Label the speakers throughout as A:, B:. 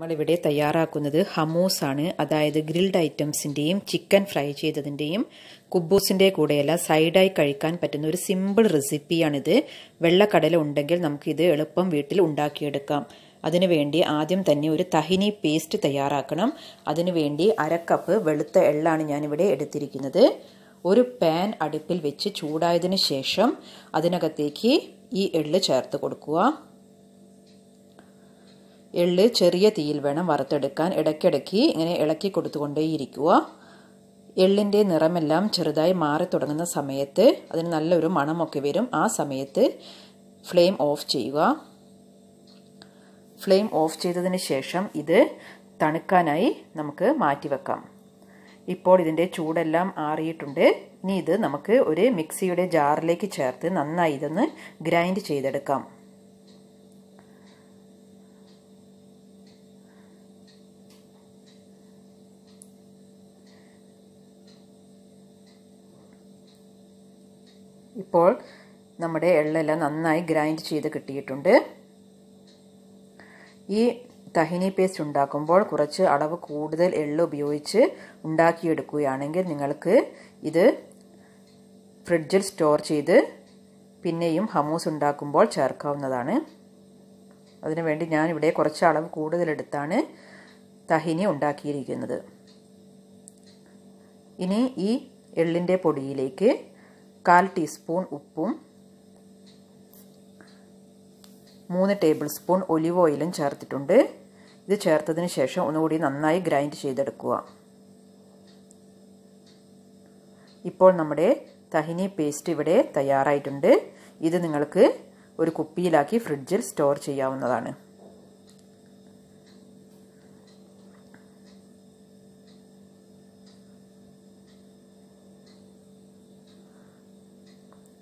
A: നമ്മളിവിടെ തയ്യാറാക്കുന്നത് ഹമൂസാണ്. അതായത് ഗ്രിൽഡ് ഐറ്റംസിന്റെയും ചിക്കൻ ഫ്രൈ ചെയ്തതിന്റെയും കുബൂസിന്റെ കൂടെയല്ല സൈഡായി കഴിക്കാൻ പറ്റുന്ന ഒരു സിമ്പിൾ റെസിപ്പിയാണിത്. വെള്ളക്കടല ഉണ്ടെങ്കിൽ നമുക്കിത് എളുപ്പം വീട്ടിൽ ഉണ്ടാക്കിയെടുക്കാം. അതിനുവേണ്ടി ആദ്യം തന്നെ ഒരു തഹിനി പേസ്റ്റ് തയ്യാറാക്കണം. അതിനുവേണ്ടി അരക്കപ്പ് വെളുത്ത എള്ളാണ് ഞാനിവിടെ എടുത്തിരിക്കുന്നത്. ഒരു പാൻ അടുപ്പിൽ വെച്ച് ചൂടായതിനു ശേഷം അതിനകത്തേക്ക് ഈ എള്ള് ചേർത്ത് കൊടുക്കുക. എള്ള് ചെറിയ തീയിൽ വേണം വറുത്തെടുക്കാൻ. ഇടയ്ക്കിടയ്ക്ക് ഇങ്ങനെ ഇളക്കി കൊടുത്തുകൊണ്ടേയിരിക്കുക. എള്ളിന്റെ നിറമെല്ലാം ചെറുതായി മാറി തുടങ്ങുന്ന സമയത്ത് അതിന് നല്ലൊരു മണമൊക്കെ വരും. ആ സമയത്ത് ഫ്ലെയിം ഓഫ് ചെയ്യുക. ഫ്ലെയിം ഓഫ് ചെയ്തതിന് ശേഷം ഇത് തണുക്കാനായി നമുക്ക് മാറ്റിവെക്കാം ഇപ്പോൾ ഇതിന്റെ ചൂടെല്ലാം ആറിയിട്ടുണ്ട്. ഇനി ഇത് നമുക്ക് ഒരു മിക്സിയുടെ ജാറിലേക്ക് ചേർത്ത് നന്നായി ഇതൊന്ന് ഗ്രൈൻഡ് ചെയ്തെടുക്കാം. ഇപ്പോൾ നമ്മുടെ എള്ളെല്ലാം നന്നായി ഗ്രൈൻഡ് ചെയ്ത് കിട്ടിയിട്ടുണ്ട്. ഈ തഹിനി പേസ്റ്റ് ഉണ്ടാക്കുമ്പോൾ കുറച്ച് അളവ് കൂടുതൽ എള്ള് ഉപയോഗിച്ച് ഉണ്ടാക്കിയെടുക്കുകയാണെങ്കിൽ നിങ്ങൾക്ക് ഇത് ഫ്രിഡ്ജിൽ സ്റ്റോർ ചെയ്ത് പിന്നെയും ഹമൂസ് ഉണ്ടാക്കുമ്പോൾ ചേർക്കാവുന്നതാണ്. അതിനുവേണ്ടി ഞാനിവിടെ കുറച്ച് അളവ് കൂടുതലെടുത്താണ് തഹിനി ഉണ്ടാക്കിയിരിക്കുന്നത്. ഇനി ഈ എള്ളിന്റെ പൊടിയിലേക്ക് കാൽ ടീസ്പൂൺ ഉപ്പും മൂന്ന് ടേബിൾ സ്പൂൺ ഒലിവ് ഓയിലും ചേർത്തിട്ടുണ്ട്. ഇത് ചേർത്തതിന് ശേഷം ഒന്നുകൂടി നന്നായി ഗ്രൈൻഡ് ചെയ്തെടുക്കുക. ഇപ്പോൾ നമ്മുടെ തഹിനി പേസ്റ്റ് ഇവിടെ തയ്യാറായിട്ടുണ്ട്. ഇത് നിങ്ങൾക്ക് ഒരു കുപ്പിയിലാക്കി ഫ്രിഡ്ജിൽ സ്റ്റോർ ചെയ്യാവുന്നതാണ്.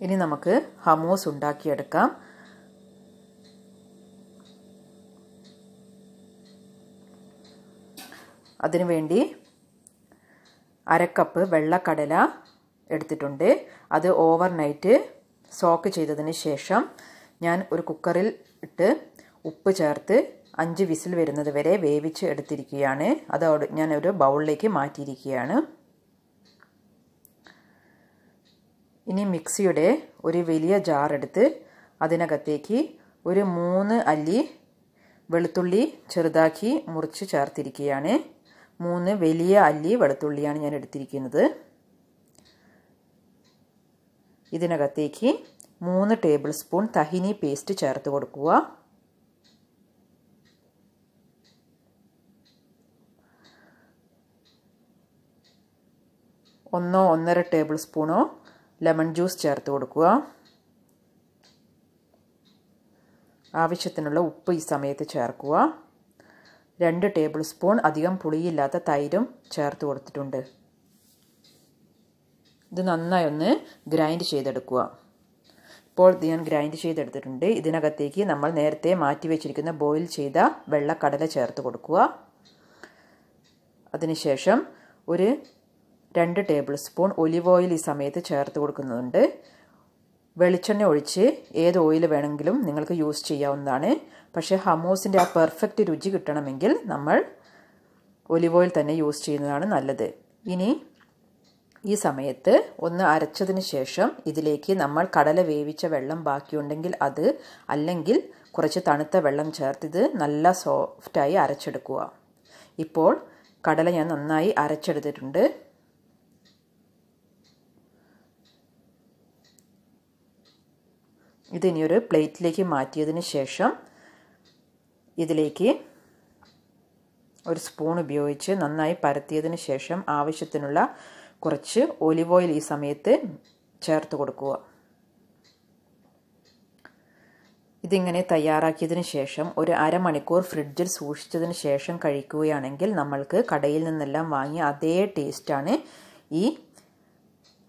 A: ഇനി നമുക്ക് ഹമോസ് ഉണ്ടാക്കിയെടുക്കാം. അതിനുവേണ്ടി അരക്കപ്പ് വെള്ളക്കടല എടുത്തിട്ടുണ്ട്. അത് ഓവർ നൈറ്റ് സോക്ക് ചെയ്തതിന് ശേഷം ഞാൻ ഒരു കുക്കറിൽ ഇട്ട് ഉപ്പ് ചേർത്ത് അഞ്ച് വിസിൽ വരുന്നത് വരെ വേവിച്ച് എടുത്തിരിക്കുകയാണ്. അതോട് ഞാൻ ഒരു ബൗളിലേക്ക് മാറ്റിയിരിക്കുകയാണ്. ഇനി മിക്സിയുടെ ഒരു വലിയ ജാർ എടുത്ത് അതിനകത്തേക്ക് ഒരു മൂന്ന് അല്ലി വെളുത്തുള്ളി ചെറുതാക്കി മുറിച്ച് ചേർത്തിരിക്കുകയാണ്. മൂന്ന് വലിയ അല്ലി വെളുത്തുള്ളിയാണ് ഞാൻ എടുത്തിരിക്കുന്നത്. ഇതിനകത്തേക്ക് മൂന്ന് ടേബിൾ സ്പൂൺ തഹിനി പേസ്റ്റ് ചേർത്ത് കൊടുക്കുക. ഒന്നോ ഒന്നര ടേബിൾ സ്പൂണോ ലെമൺ ജ്യൂസ് ചേർത്ത് കൊടുക്കുക. ആവശ്യത്തിനുള്ള ഉപ്പ് ഈ സമയത്ത് ചേർക്കുക. രണ്ട് ടേബിൾ സ്പൂൺ അധികം പുളിയില്ലാത്ത തൈരും ചേർത്ത് കൊടുത്തിട്ടുണ്ട്. ഇത് നന്നായി ഒന്ന് ഗ്രൈൻഡ് ചെയ്തെടുക്കുക. ഇപ്പോൾ ഇത് ഞാൻ ഗ്രൈൻഡ് ചെയ്തെടുത്തിട്ടുണ്ട്. ഇതിനകത്തേക്ക് നമ്മൾ നേരത്തെ മാറ്റി വെച്ചിരിക്കുന്ന ബോയിൽ ചെയ്ത വെള്ളക്കടല ചേർത്ത് കൊടുക്കുക. അതിനുശേഷം ഒരു രണ്ട് ടേബിൾ സ്പൂൺ ഒലിവ് ഓയിൽ ഈ സമയത്ത് ചേർത്ത് കൊടുക്കുന്നുണ്ട്. വെളിച്ചെണ്ണ ഒഴിച്ച് ഏത് ഓയിൽ വേണമെങ്കിലും നിങ്ങൾക്ക് യൂസ് ചെയ്യാവുന്നതാണ്. പക്ഷേ ഹമൂസിന്റെ ആ പെർഫെക്റ്റ് രുചി കിട്ടണമെങ്കിൽ നമ്മൾ ഒലിവ് ഓയിൽ തന്നെ യൂസ് ചെയ്യുന്നതാണ് നല്ലത്. ഇനി ഈ സമയത്ത് ഒന്ന് അരച്ചതിന് ശേഷം ഇതിലേക്ക് നമ്മൾ കടല വേവിച്ച വെള്ളം ബാക്കിയുണ്ടെങ്കിൽ അത് അല്ലെങ്കിൽ കുറച്ച് തണുത്ത വെള്ളം ചേർത്തിത് നല്ല സോഫ്റ്റായി അരച്ചെടുക്കുക. ഇപ്പോൾ കടല ഞാൻ നന്നായി അരച്ചെടുത്തിട്ടുണ്ട്. ഇതിനി ഒരു പ്ലേറ്റിലേക്ക് മാറ്റിയതിന് ശേഷം ഇതിലേക്ക് ഒരു സ്പൂൺ ഉപയോഗിച്ച് നന്നായി പരത്തിയതിന് ശേഷം ആവശ്യത്തിനുള്ള കുറച്ച് ഒലിവ് ഓയിൽ ഈ സമയത്ത് ചേർത്ത് കൊടുക്കുക. ഇതിങ്ങനെ തയ്യാറാക്കിയതിന് ശേഷം ഒരു അരമണിക്കൂർ ഫ്രിഡ്ജിൽ സൂക്ഷിച്ചതിന് ശേഷം കഴിക്കുകയാണെങ്കിൽ നമ്മൾക്ക് കടയിൽ നിന്നെല്ലാം വാങ്ങിയ അതേ ടേസ്റ്റാണ് ഈ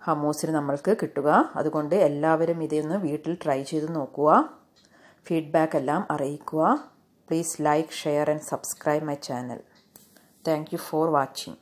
A: ഹമൂസിന് നമ്മൾക്ക് കിട്ടുക. അതുകൊണ്ട് എല്ലാവരും ഇതൊന്ന് വീട്ടിൽ ട്രൈ ചെയ്ത് നോക്കുക. ഫീഡ്ബാക്ക് എല്ലാം അറിയിക്കുക. Please like share and subscribe my channel thank you for watching